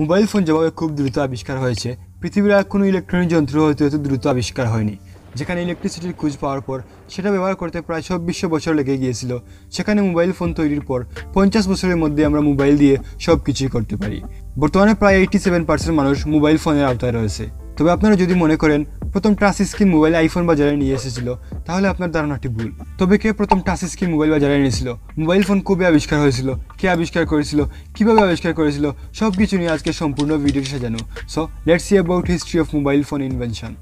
Mobile phone যেভাবে খুব দ্রুত আবিষ্কার হয়েছে। পৃথিবীর আর কোনো ইলেকট্রনিক যন্ত্র হয়তো এত দ্রুত আবিষ্কার হয়নি। যেখানে ইলেকট্রিসিটির খোঁজ পাওয়ার পর সেটা ব্যবহার করতে প্রায় চব্বিশশো বছর লেগে গিয়েছিল। সেখানে মোবাইল ফোন তৈরির পর পঞ্চাশ বছরের মধ্যে আমরা মোবাইল দিয়ে সব কিছুই করতে পারি। বর্তমানে প্রায় এইটি সেভেন পার্সেন্ট মানুষ মোবাইল ফোনের আওতায় রয়েছে। তবে আপনারা যদি মনে করেন প্রথম টাচ স্ক্রিন মোবাইল আইফোন বাজারে নিয়ে এসেছিল। তাহলে আপনার ধারণাটি ভুল। তবে কে প্রথম টাচ স্ক্রিন মোবাইল বাজারে এনেছিল? মোবাইল ফোন কবে আবিষ্কার হয়েছিল? কে আবিষ্কার করেছিল? কীভাবে আবিষ্কার করেছিল? সব কিছু নিয়ে আজকে সম্পূর্ণ ভিডিওটি সাজানো। So let's see about history of mobile phone invention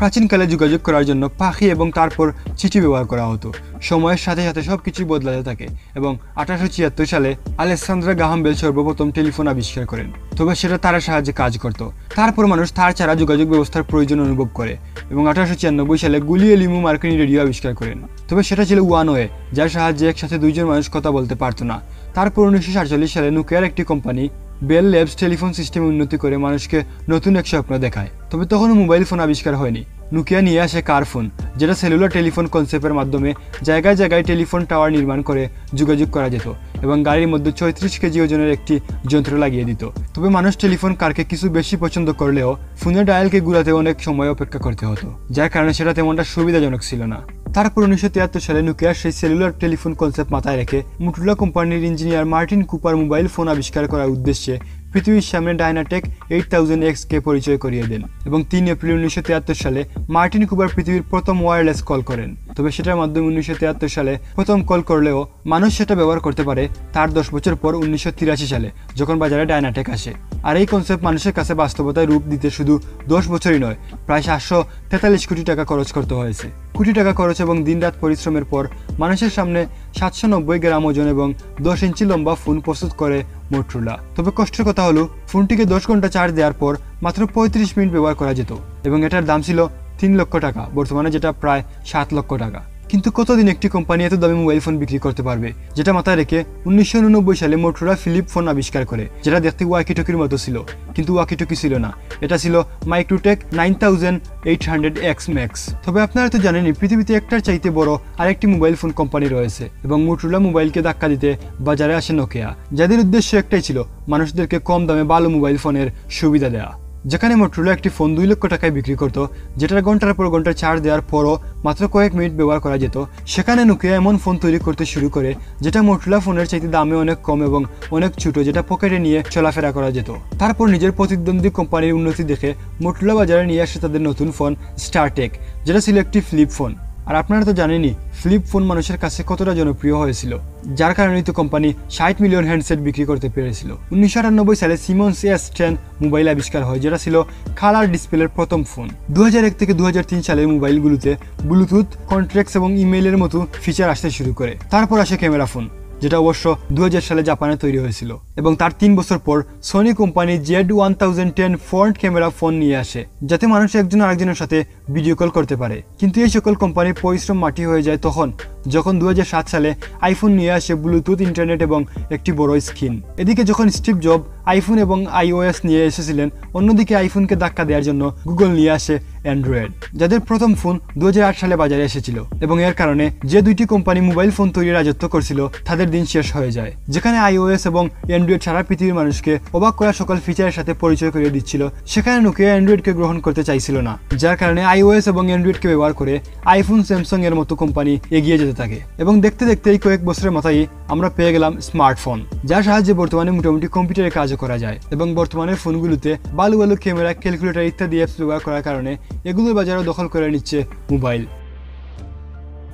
প্রাচীনকালে যোগাযোগ করার জন্য পাখি এবং তারপর চিঠি ব্যবহার করা হতো। সময়ের সাথে সাথে সব কিছুই বদলাতে থাকে এবং আঠারোশো ছিয়াত্তর সালে আলেকসান্দ্রা গাহামবেল সর্বপ্রথম টেলিফোন আবিষ্কার করেন, তবে সেটা তার সাহায্যে কাজ করত। তারপর মানুষ তার ছাড়া যোগাযোগ ব্যবস্থার প্রয়োজন অনুভব করে এবং আঠারোশো ছিয়ানব্বই সালে গুলিয়ে লিমু মার্কিনী রেডিও আবিষ্কার করেন। তবে সেটা ছিল ওয়ান ওয়ে যার সাহায্যে একসাথে দুইজন মানুষ কথা বলতে পারতো না। তারপর উনিশশো সাতচল্লিশ সালে নোকিয়ার একটি company Bell Labs telephone system উন্নতি করে মানুষকে নতুন এক স্বপ্ন দেখায়। তবে তখনও মোবাইল ফোন আবিষ্কার হয়নি। নোকিয়া নিয়ে আসে কার ফোন, যেটা সেলুলার টেলিফোন কনসেপ্টের মাধ্যমে জায়গায় জায়গায় টেলিফোন টাওয়ার নির্মাণ করে যোগাযোগ করা যেত এবং গাড়ির মধ্যে ছয়ত্রিশ কেজি ওজনের একটি যন্ত্র লাগিয়ে দিত। তবে মানুষ টেলিফোন কারকে কিছু বেশি পছন্দ করলেও ফোনের ডায়ালকে ঘুরাতে অনেক সময় অপেক্ষা করতে হতো, যার কারণে সেটা তেমনটা সুবিধাজনক ছিল না। তারপর উনিশশো তিয়াত্তর সালে নোকিয়ার সেই সেলুলার টেলিফোন কনসেপ্ট মাথায় রেখে মুটুলা কোম্পানির engineer Martin Cooper mobile phone আবিষ্কার করার উদ্দেশ্যে পৃথিবীর সামনে ডায়নাটেক এইট থাউজেন্ড এক্স কে পরিচয় করিয়ে দেন এবং তিন এপ্রিল উনিশশো তিয়াত্তর সালে মার্টিন কুপার পৃথিবীর প্রথম ওয়্যারলেস কল করেন। তবে সেটার মাধ্যমে উনিশশো তিয়াত্তর সালে প্রথম কল করলেও মানুষ সেটা ব্যবহার করতে পারে তার দশ বছর পর উনিশশো তিরাশি সালে, যখন বাজারে ডায়নাটেক আসে। আর এই কনসেপ্ট মানুষের কাছে বাস্তবতায় রূপ দিতে শুধু দশ বছরই নয়, প্রায় সাতশো তেতাল্লিশ কোটি টাকা খরচ করতে হয়েছে। কোটি টাকা খরচ এবং দিনরাত পরিশ্রমের পর মানুষের সামনে সাতশো নব্বই গ্রাম ওজন এবং দশ ইঞ্চি লম্বা ফোন প্রস্তুত করে মোটরোলা। তবে কষ্টের কথা হলো ফোনটিকে দশ ঘণ্টা চার্জ দেওয়ার পর মাত্র পঁয়ত্রিশ মিনিট ব্যবহার করা যেত এবং এটার দাম ছিল তিন লক্ষ টাকা, বর্তমানে যেটা প্রায় সাত লক্ষ টাকা। কিন্তু কতদিন একটি কোম্পানি এত দামি মোবাইল ফোন বিক্রি করতে পারবে? যেটা মাথায় রেখে উনিশশো উননব্বই সালে মোটরোলা ফিলিপ ফোন আবিষ্কার করে, যেটা দেখতে ওয়াকিটকির মতো ছিল, কিন্তু ওয়াকিটকি ছিল না। এটা ছিল MicroTAC nine thousand eight hundred X max তবে আপনারা তো জানেনই পৃথিবীতে একটার চাইতে বড় আরেকটি মোবাইল ফোন কোম্পানি রয়েছে, এবং মোটরোলা মোবাইলকে ধাক্কা দিতে বাজারে আসে নোকিয়া যাদের উদ্দেশ্য একটাই ছিল, মানুষদেরকে কম দামে ভালো মোবাইল ফোনের সুবিধা দেওয়া যেখানে মোটরোলা একটি ফোন দুই লক্ষ টাকায় বিক্রি করত, যেটার ঘণ্টার পর ঘণ্টা চার্জ দেওয়ার পরও মাত্র কয়েক মিনিট ব্যবহার করা যেত। সেখানে নোকিয়া এমন ফোন তৈরি করতে শুরু করে, যেটা মোটরোলা ফোনের চাইতে দামে অনেক কম এবং অনেক ছোট, যেটা পকেটে নিয়ে চলাফেরা করা যেত। তারপর নিজের প্রতিদ্বন্দ্বী কোম্পানির উন্নতি দেখে মোটরোলা বাজারে নিয়ে আসে তাদের নতুন ফোন স্টারটেক যেটা ছিল একটি ফ্লিপ ফোন আর আপনারা তো জানেনই ফ্লিপ ফোন মানুষের কাছে কতটা জনপ্রিয় হয়েছিল। যার কারণে তো কোম্পানি ষাট মিলিয়ন হ্যান্ডসেট বিক্রি করতে পেরেছিল। উনিশশো আটানব্বই সালে সিমন্স এস টেন মোবাইল আবিষ্কার হয়, যেটা ছিল খালার ডিসপ্লের প্রথম ফোন দু এক থেকে দু হাজার তিন সালে মোবাইলগুলোতে ব্লুটুথ কন্ট্রাক্টস এবং ইমেইলের মতো ফিচার আসতে শুরু করে। তারপর আসে ক্যামেরা ফোন যেটা অবশ্য দু হাজার সালে জাপানে তৈরি হয়েছিল। এবং তার তিন বছর পর Sony company Z one thousand ten front camera phone নিয়ে আসে, যাতে মানুষ একজন আরেকজনের সাথে ভিডিও কল করতে পারে। কিন্তু এই সকল কোম্পানির পরিশ্রম মাটি হয়ে যায় তখন। যখন দু হাজার সাত সালে আইফোন নিয়ে আসে ব্লুটুথ ইন্টারনেট এবং একটি বড় স্ক্রিন। এদিকে যখন স্টিভ জব আইফোন এবং আইওএস নিয়ে এসেছিলেন, অন্যদিকে আইফোনকে ধাক্কা দেওয়ার জন্য গুগল নিয়ে আসে অ্যান্ড্রয়েড, যাদের প্রথম ফোন দু হাজার আট সালে বাজারে এসেছিল। এবং এর কারণে যে দুইটি কোম্পানি মোবাইল ফোন তৈরি রাজত্ব করছিল, তাদের দিন শেষ হয়ে যায়। যেখানে আইওএস এবং অ্যান্ড্রয়েড সারা পৃথিবীর মানুষকে অবাক করা সকল ফিচারের সাথে পরিচয় করিয়ে দিচ্ছিল, সেখানে নোকিয়া অ্যান্ড্রয়েডকে গ্রহণ করতে চাইছিল না, যার কারণে আইওএস এবং অ্যান্ড্রয়েডকে ব্যবহার করে আইফোন, স্যামসাং এর মতো কোম্পানি এগিয়ে যেতে থাকে। এবং দেখতে দেখতে এই কয়েক বছরের মাথায় আমরা পেয়ে গেলাম স্মার্টফোন, যার সাহায্যে বর্তমানে মোটামুটি কম্পিউটারে কাজও করা যায়। এবং বর্তমানে ফোনগুলোতে বালু বালু ক্যামেরা, ক্যালকুলেটর ইত্যাদি অ্যাপস ব্যবহার করার কারণে এগুলোর বাজারও দখল করে নিচ্ছে মোবাইল।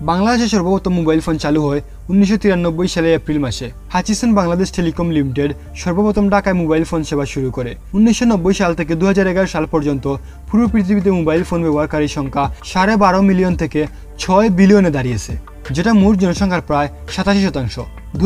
বাংলাদেশে সর্বপ্রথম মোবাইল ফোন চালু হয় উনিশশো তিরানব্বই সালে এপ্রিল মাসে। হাচিসন বাংলাদেশ টেলিকম লিমিটেড সর্বপ্রথম ঢাকায় মোবাইল ফোন সেবা শুরু করে। উনিশশো সাল থেকে দু সাল পর্যন্ত পুরো পৃথিবীতে মোবাইল ফোন ব্যবহারকারীর সংখ্যা সাড়ে বারো মিলিয়ন থেকে ছয় বিলিয়নে দাঁড়িয়েছে, যেটা মোট জনসংখ্যার প্রায় সাতাশি শতাংশ। দু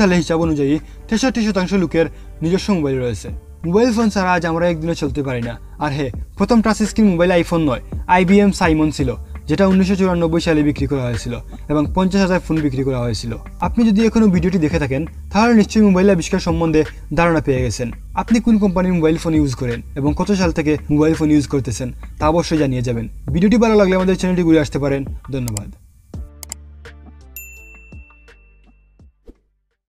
সালে হিসাব অনুযায়ী তেষট্টি শতাংশ লোকের নিজস্ব মোবাইল রয়েছে। মোবাইল ফোন ছাড়া আজ আমরা একদিনও চলতে পারি না। আর হ্যাঁ প্রথম টাচ স্ক্রিন মোবাইল আইফোন নয় আইবিএম সাইমন ছিল। যেটা উনিশশো চুরানব্বই সালে বিক্রি করা হয়েছিল এবং পঞ্চাশ হাজার ফোন বিক্রি করা হয়েছিল। আপনি যদি এখনও ভিডিওটি দেখে থাকেন, তাহলে নিশ্চয়ই মোবাইল আবিষ্কার সম্বন্ধে ধারণা পেয়ে গেছেন। আপনি কোন কোম্পানির মোবাইল ফোন ইউজ করেন এবং কত সাল থেকে মোবাইল ফোন ইউজ করতেছেন, তা অবশ্যই জানিয়ে যাবেন। ভিডিওটি ভালো লাগলে আমাদের চ্যানেলটি ঘুরে আসতে পারেন। ধন্যবাদ।